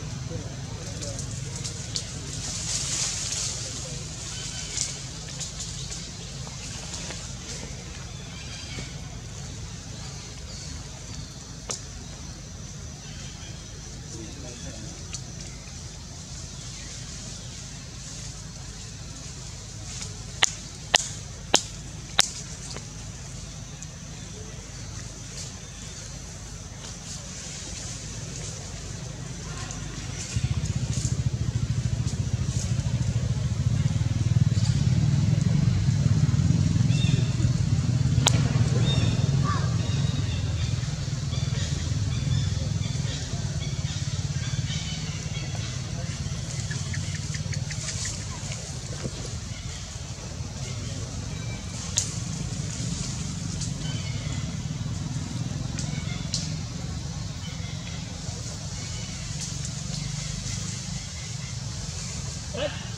Yeah. What?